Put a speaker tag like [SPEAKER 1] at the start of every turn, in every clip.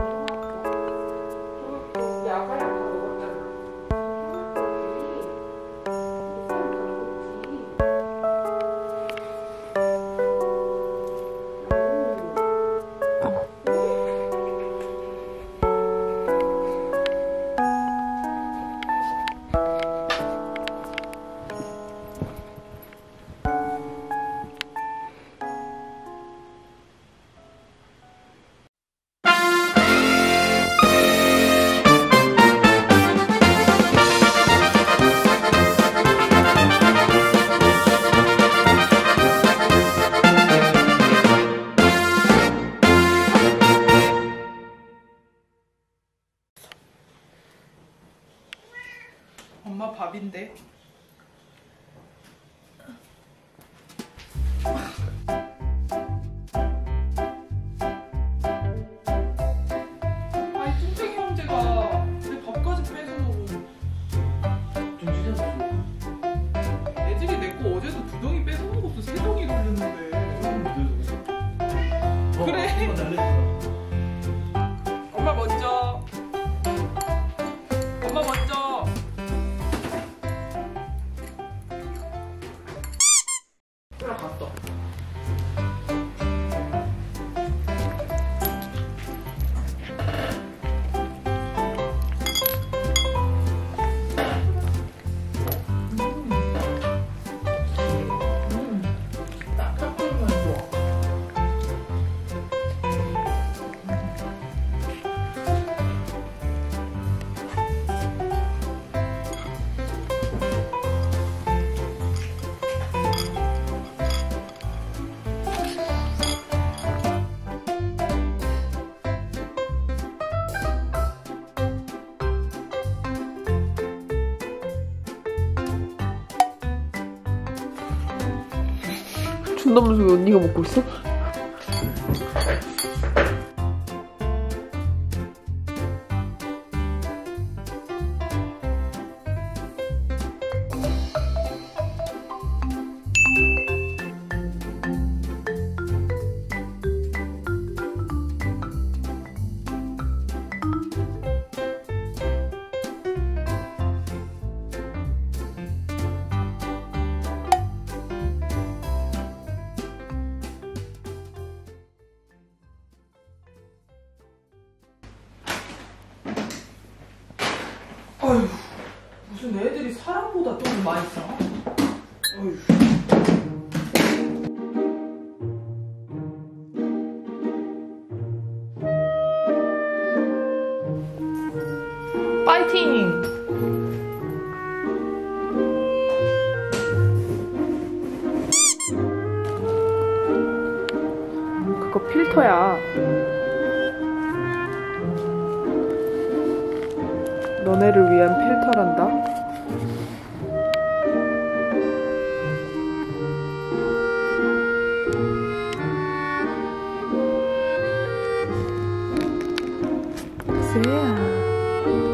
[SPEAKER 1] 야
[SPEAKER 2] gente.
[SPEAKER 1] 존나 무서워 언니가 먹고 있어?
[SPEAKER 3] 어휴, 무슨 애들이 사람보다 똥을 많이 싸? 어휴. 파이팅!
[SPEAKER 1] 그거 필터야 너네를 위한 필터란다. 쎄야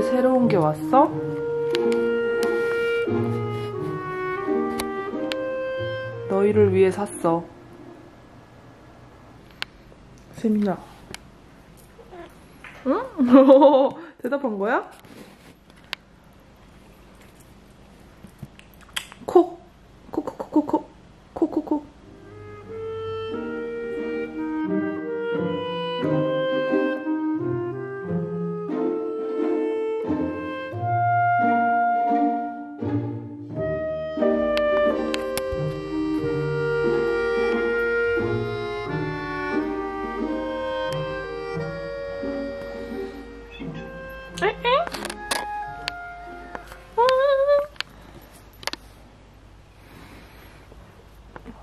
[SPEAKER 1] 세라 집에 새로운 게 왔어? 너희를 위해 샀어 세민아 응? 대답한 거야? 코, 코,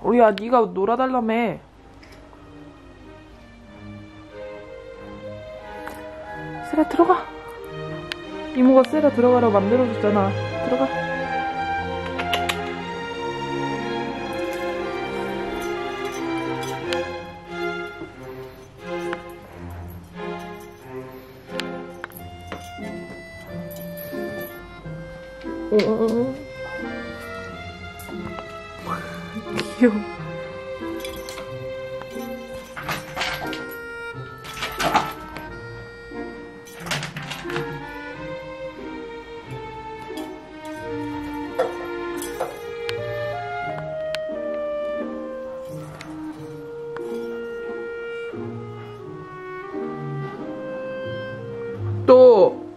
[SPEAKER 1] 우리야 네가 놀아달라며. 세라 들어가. 이모가 세라 들어가라고 만들어줬잖아. 들어가. 오, 哟。多。